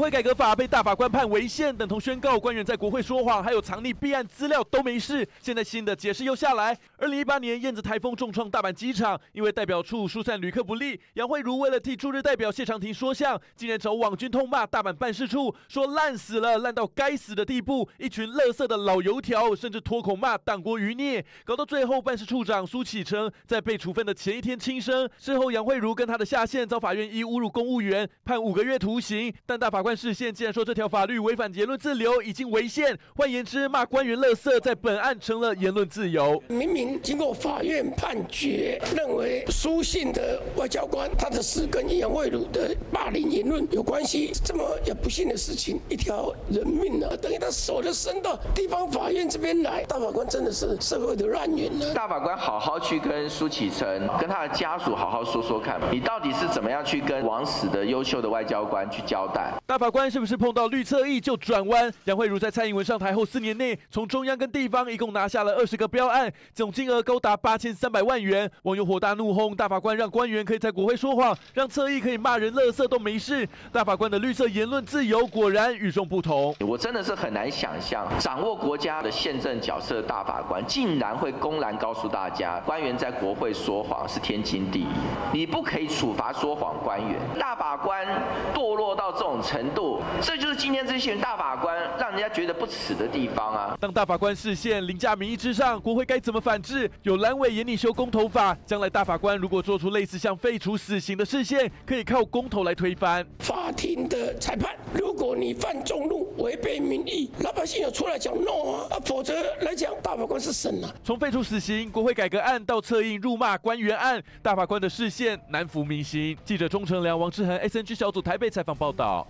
国会改革法被大法官判违宪，等同宣告官员在国会说谎，还有藏匿弊案资料都没事。现在新的解释又下来。二零一八年燕子台风重创大阪机场，因为代表处疏散旅客不利，杨惠如为了替驻日代表谢长廷说相，竟然找网军痛骂大阪办事处，说烂死了，烂到该死的地步，一群垃圾的老油条，甚至脱口骂党国余孽，搞到最后办事处长苏启成在被处分的前一天轻生。事后杨惠如跟他的下线遭法院以侮辱公务员判五个月徒刑，但大法官。视线竟然说这条法律违反言论自由，已经违宪。换言之，骂官员垃圾，在本案成了言论自由。明明经过法院判决，认为书信的外交官他的事跟杨惠如的霸凌言论有关系，这么也不幸的事情，一条人命啊，等于他手都伸到地方法院这边来。大法官真的是社会的乱源呢。大法官好好去跟苏启成跟他的家属好好说说看，你到底是怎么样去跟枉死的优秀的外交官去交代？大法官是不是碰到绿侧翼就转弯？杨慧如在蔡英文上台后四年内，从中央跟地方一共拿下了二十个标案，总金额高达八千三百万元。网友火大怒轰大法官，让官员可以在国会说谎，让侧翼可以骂人、乐色都没事。大法官的绿色言论自由果然与众不同。我真的是很难想象，掌握国家的宪政角色的大法官，竟然会公然告诉大家，官员在国会说谎是天经地义，你不可以处罚说谎官员。大法官到这种程度。这就是今天这些大法官让人家觉得不耻的地方啊！当大法官视线凌驾民意之上，国会该怎么反制？有蓝委严拟修公投法，将来大法官如果做出类似像废除死刑的视线，可以靠公投来推翻法庭的裁判。如果你犯众怒，违背民意，老百姓有出来讲 no 啊，啊，否则来讲大法官是神啊。从废除死刑、国会改革案到策应辱骂官员案，大法官的视线难服民心。记者钟成良、王志恒，SNG 小组台北采访报道。道。